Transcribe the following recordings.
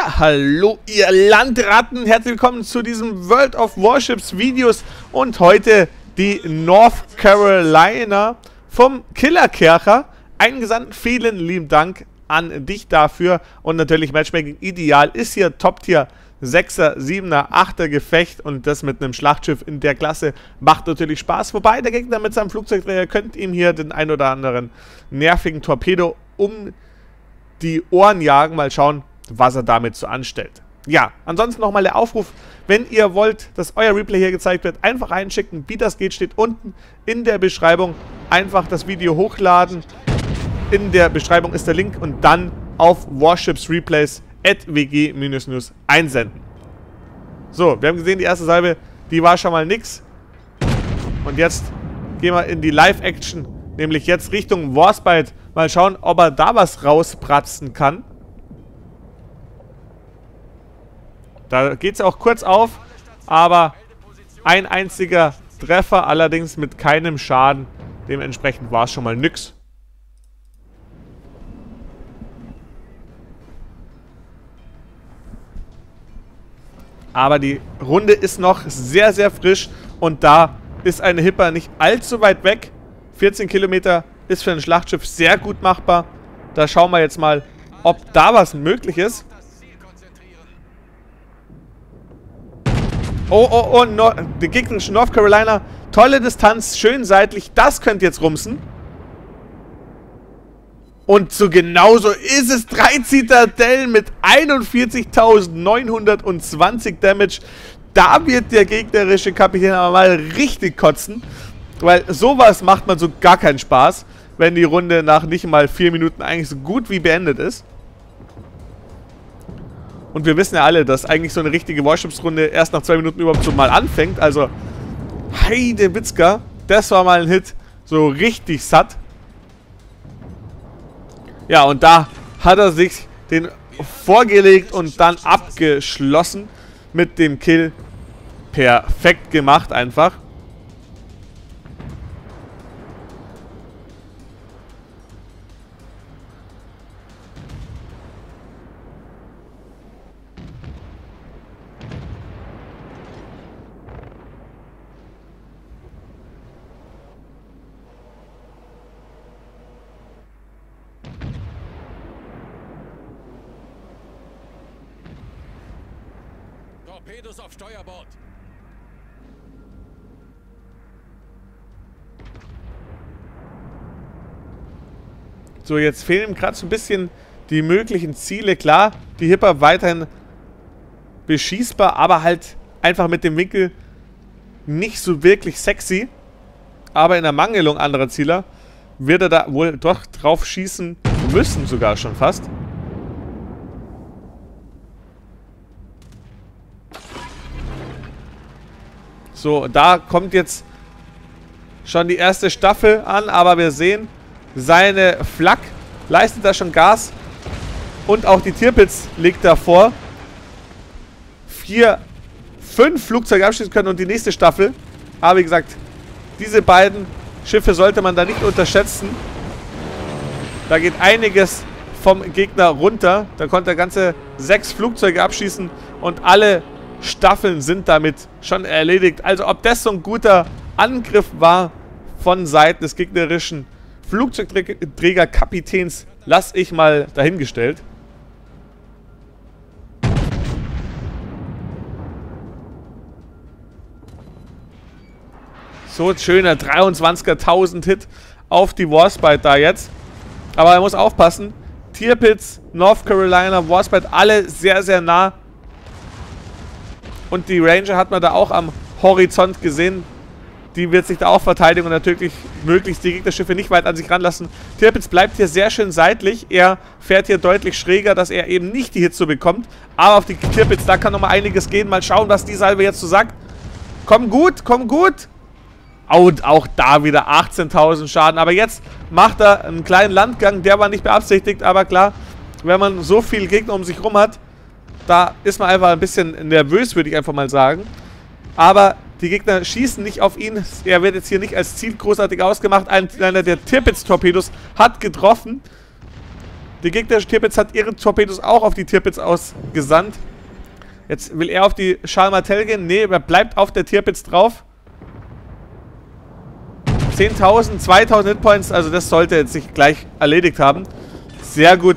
Ja, hallo ihr Landratten, herzlich willkommen zu diesem World of Warships Videos und heute die North Carolina vom Killerkercher. Eingesandt, vielen lieben Dank an dich dafür und natürlich Matchmaking ideal ist hier Top-Tier 6er, 7er, 8er Gefecht und das mit einem Schlachtschiff in der Klasse macht natürlich Spaß. Wobei der Gegner mit seinem Flugzeugträger könnte ihm hier den ein oder anderen nervigen Torpedo um die Ohren jagen. Mal schauen, was er damit so anstellt. Ja, ansonsten nochmal der Aufruf, wenn ihr wollt, dass euer Replay hier gezeigt wird, einfach einschicken. Wie das geht, steht unten in der Beschreibung. Einfach das Video hochladen. In der Beschreibung ist der Link und dann auf Warships Replays wg-news einsenden. So, wir haben gesehen, die erste Salbe, die war schon mal nix. Und jetzt gehen wir in die Live-Action, nämlich jetzt Richtung Warspite. Mal schauen, ob er da was rauspratzen kann. Da geht es auch kurz auf, aber ein einziger Treffer, allerdings mit keinem Schaden. Dementsprechend war es schon mal nix. Aber die Runde ist noch sehr, sehr frisch und da ist eine Hipper nicht allzu weit weg. 14 Kilometer ist für ein Schlachtschiff sehr gut machbar. Da schauen wir jetzt mal, ob da was möglich ist. Oh, oh, oh, no, die gegnerische North Carolina. Tolle Distanz, schön seitlich. Das könnte jetzt rumsen. Und so genauso ist es. 3 Zitadellen mit 41.920 Damage. Da wird der gegnerische Kapitän aber mal richtig kotzen. Weil sowas macht man so gar keinen Spaß, wenn die Runde nach nicht mal 4 Minuten eigentlich so gut wie beendet ist. Und wir wissen ja alle, dass eigentlich so eine richtige Warships-Runde erst nach zwei Minuten überhaupt so mal anfängt. Also, Heide Witzka, das war mal ein Hit. So richtig satt. Ja, und da hat er sich den vorgelegt und dann abgeschlossen mit dem Kill. Perfekt gemacht einfach. Torpedos auf Steuerbord. So, jetzt fehlen ihm gerade so ein bisschen die möglichen Ziele. Klar, die Hipper weiterhin beschießbar, aber halt einfach mit dem Winkel nicht so wirklich sexy. Aber in der Mangelung anderer Zieler wird er da wohl doch drauf schießen müssen, sogar schon fast. So, da kommt jetzt schon die erste Staffel an, aber wir sehen, seine Flak leistet da schon Gas und auch die Tierpitz liegt davor. Vier, fünf Flugzeuge abschießen können und die nächste Staffel. Aber wie gesagt, diese beiden Schiffe sollte man da nicht unterschätzen. Da geht einiges vom Gegner runter. Da konnte er ganze sechs Flugzeuge abschießen und alle Staffeln sind damit schon erledigt. Also ob das so ein guter Angriff war von Seiten des gegnerischen Flugzeugträgerkapitäns, lasse ich mal dahingestellt. So, schöner 23er 1000 Hit auf die Warspite da jetzt. Aber er muss aufpassen. Tierpits, North Carolina, Warspite, alle sehr, sehr nah und die Ranger hat man da auch am Horizont gesehen. Die wird sich da auch verteidigen und natürlich möglichst die Gegnerschiffe nicht weit an sich ranlassen. Tirpitz bleibt hier sehr schön seitlich. Er fährt hier deutlich schräger, dass er eben nicht die Hits so bekommt. Aber auf die Tirpitz, da kann nochmal einiges gehen. Mal schauen, was die Salve jetzt so sagt. Komm gut, komm gut. Und auch da wieder 18.000 Schaden. Aber jetzt macht er einen kleinen Landgang. Der war nicht beabsichtigt, aber klar, wenn man so viel Gegner um sich rum hat, da ist man einfach ein bisschen nervös, würde ich einfach mal sagen. Aber die Gegner schießen nicht auf ihn. Er wird jetzt hier nicht als Ziel großartig ausgemacht. Einer der Tirpitz-Torpedos hat getroffen. Die gegnerische Tirpitz hat ihre Torpedos auch auf die Tirpitz ausgesandt. Jetzt will er auf die Charles Martel gehen. Nee, er bleibt auf der Tirpitz drauf. 10.000, 2.000 Hitpoints. Also das sollte jetzt sich gleich erledigt haben. Sehr gut.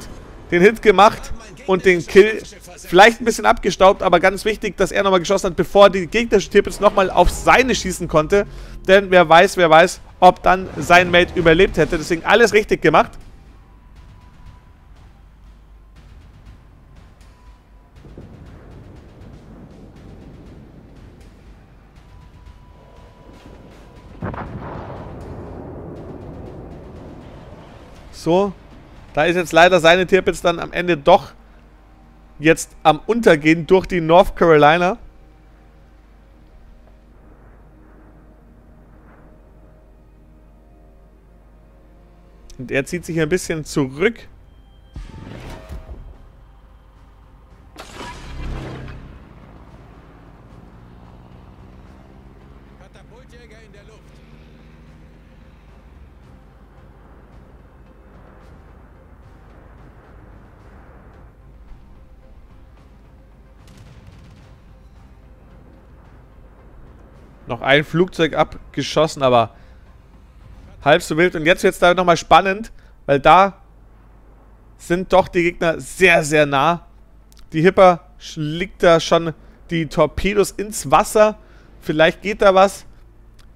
Den Hit gemacht und den Kill vielleicht ein bisschen abgestaubt, aber ganz wichtig, dass er nochmal geschossen hat, bevor die gegnerische Tirpitz nochmal auf seine schießen konnte. Denn wer weiß, wer weiß, ob dann sein Mate überlebt hätte. Deswegen alles richtig gemacht. So, da ist jetzt leider seine Tirpitz dann am Ende doch jetzt am Untergehen durch die North Carolina. Und er zieht sich ein bisschen zurück. Katapultjäger in der Luft. Noch ein Flugzeug abgeschossen, aber halb so wild. Und jetzt wird es da nochmal spannend, weil da sind doch die Gegner sehr, sehr nah. Die Hipper schlägt da schon die Torpedos ins Wasser. Vielleicht geht da was.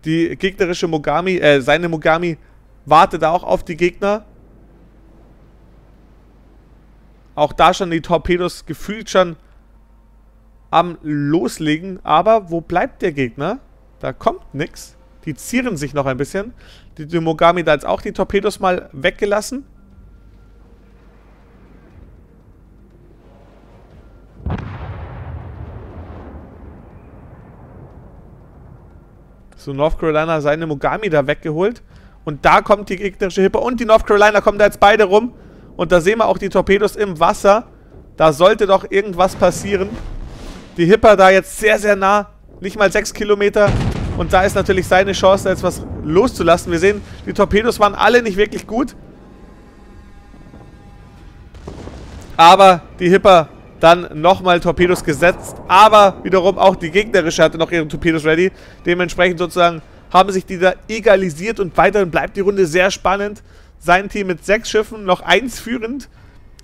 Die gegnerische Mogami, äh, seine Mogami wartet da auch auf die Gegner. Auch da schon die Torpedos gefühlt schon am Loslegen. Aber wo bleibt der Gegner? Da kommt nichts. Die zieren sich noch ein bisschen. Die Demogami da jetzt auch die Torpedos mal weggelassen. So, North Carolina seine Mogami da weggeholt. Und da kommt die gegnerische Hippe und die North Carolina kommen da jetzt beide rum. Und da sehen wir auch die Torpedos im Wasser. Da sollte doch irgendwas passieren. Die Hipper da jetzt sehr, sehr nah. Nicht mal 6 Kilometer. Und da ist natürlich seine Chance, da jetzt was loszulassen. Wir sehen, die Torpedos waren alle nicht wirklich gut. Aber die Hipper dann nochmal Torpedos gesetzt. Aber wiederum auch die gegnerische hatte noch ihre Torpedos ready. Dementsprechend sozusagen haben sich die da egalisiert und weiterhin bleibt die Runde sehr spannend. Sein Team mit sechs Schiffen, noch eins führend.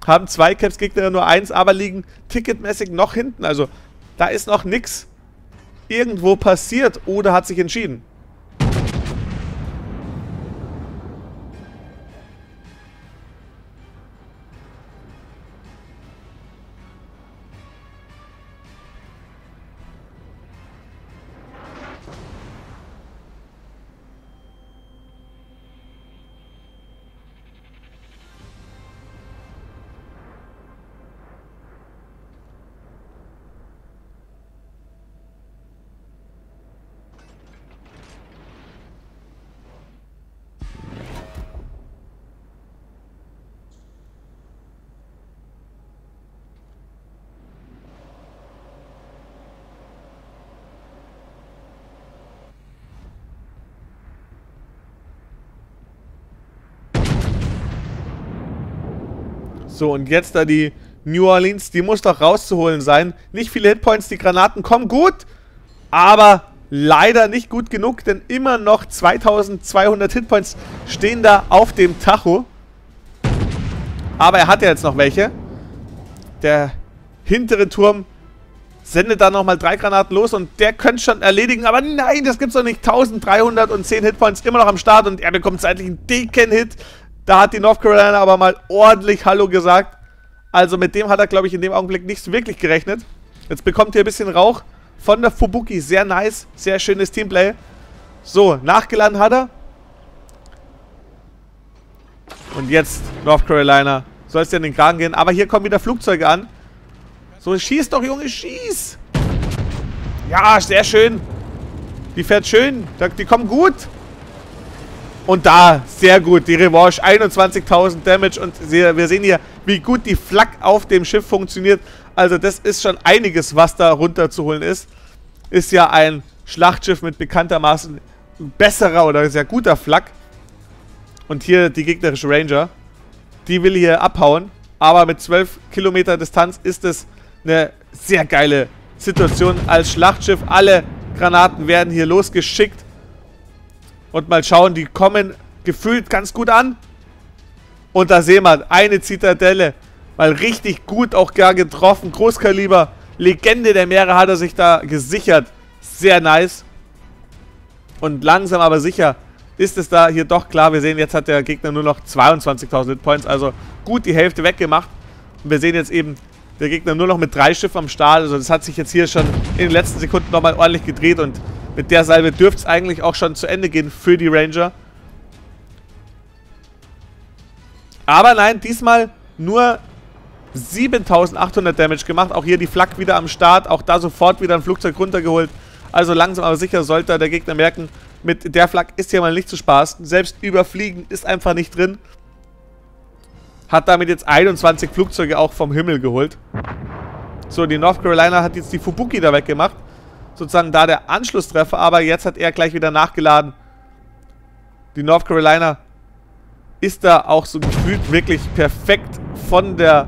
Haben zwei Caps, Gegner nur eins, aber liegen ticketmäßig noch hinten. Also da ist noch nichts irgendwo passiert oder hat sich entschieden. So, und jetzt da die New Orleans, die muss doch rauszuholen sein. Nicht viele Hitpoints, die Granaten kommen gut, aber leider nicht gut genug, denn immer noch 2200 Hitpoints stehen da auf dem Tacho. Aber er hat ja jetzt noch welche. Der hintere Turm sendet da nochmal drei Granaten los und der könnte schon erledigen. Aber nein, das gibt's doch nicht. 1310 Hitpoints immer noch am Start und er bekommt zeitlich einen dicken Hit. Da hat die North Carolina aber mal ordentlich Hallo gesagt. Also mit dem hat er, glaube ich, in dem Augenblick nicht wirklich gerechnet. Jetzt bekommt ihr ein bisschen Rauch von der Fubuki. Sehr nice, sehr schönes Teamplay. So, nachgeladen hat er. Und jetzt North Carolina. Soll es dir in den Kragen gehen. Aber hier kommen wieder Flugzeuge an. So, schieß doch, Junge, schieß. Ja, sehr schön. Die fährt schön. Die kommen gut. Und da, sehr gut, die Revanche, 21.000 Damage und wir sehen hier, wie gut die Flak auf dem Schiff funktioniert. Also das ist schon einiges, was da runterzuholen ist. Ist ja ein Schlachtschiff mit bekanntermaßen besserer oder sehr guter Flak. Und hier die gegnerische Ranger. die will hier abhauen. Aber mit 12 Kilometer Distanz ist es eine sehr geile Situation als Schlachtschiff. Alle Granaten werden hier losgeschickt. Und mal schauen, die kommen gefühlt ganz gut an. Und da sehen wir eine Zitadelle. Mal richtig gut auch gar getroffen. Großkaliber. Legende der Meere hat er sich da gesichert. Sehr nice. Und langsam aber sicher ist es da hier doch klar. Wir sehen, jetzt hat der Gegner nur noch 22.000 Hitpoints. Also gut die Hälfte weggemacht. Und wir sehen jetzt eben, der Gegner nur noch mit drei Schiffen am Start. Also das hat sich jetzt hier schon in den letzten Sekunden nochmal ordentlich gedreht. Und mit der Salve dürfte es eigentlich auch schon zu Ende gehen für die Ranger. Aber nein, diesmal nur 7800 Damage gemacht. Auch hier die Flak wieder am Start. Auch da sofort wieder ein Flugzeug runtergeholt. Also langsam aber sicher sollte der Gegner merken, mit der Flak ist hier mal nicht zu spaßen. Selbst überfliegen ist einfach nicht drin. Hat damit jetzt 21 Flugzeuge auch vom Himmel geholt. So, die North Carolina hat jetzt die Fubuki da weggemacht. Sozusagen da der Anschlusstreffer, aber jetzt hat er gleich wieder nachgeladen. Die North Carolina ist da auch so gefühlt wirklich perfekt von der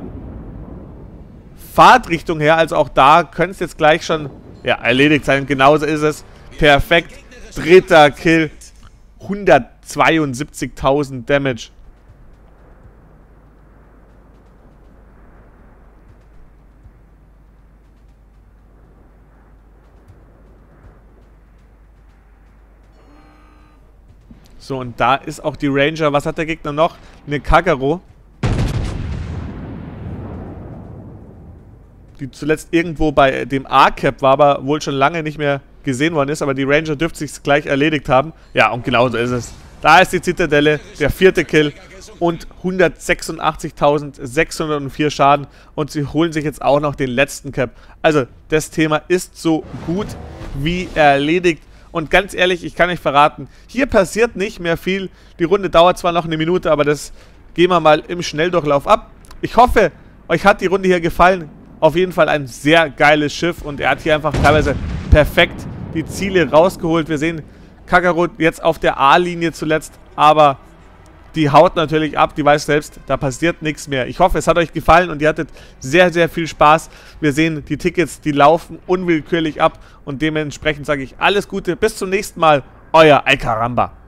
Fahrtrichtung her. Also auch da könnte es jetzt gleich schon ja, erledigt sein. Genauso ist es. Perfekt. Dritter Kill. 172.000 Damage. So, und da ist auch die Ranger. Was hat der Gegner noch? Eine Kagero. Die zuletzt irgendwo bei dem A-Cap war, aber wohl schon lange nicht mehr gesehen worden ist. Aber die Ranger dürfte sich gleich erledigt haben. Ja, und genau so ist es. Da ist die Zitadelle, der vierte Kill und 186.604 Schaden. Und sie holen sich jetzt auch noch den letzten Cap. Also, das Thema ist so gut wie erledigt. Und ganz ehrlich, ich kann euch verraten, hier passiert nicht mehr viel. Die Runde dauert zwar noch eine Minute, aber das gehen wir mal im Schnelldurchlauf ab. Ich hoffe, euch hat die Runde hier gefallen. Auf jeden Fall ein sehr geiles Schiff und er hat hier einfach teilweise perfekt die Ziele rausgeholt. Wir sehen Kakarot jetzt auf der A-Linie zuletzt, aber die haut natürlich ab, die weiß selbst, da passiert nichts mehr. Ich hoffe, es hat euch gefallen und ihr hattet sehr, sehr viel Spaß. Wir sehen, die Tickets, die laufen unwillkürlich ab und dementsprechend sage ich alles Gute, bis zum nächsten Mal, euer Alcaramba.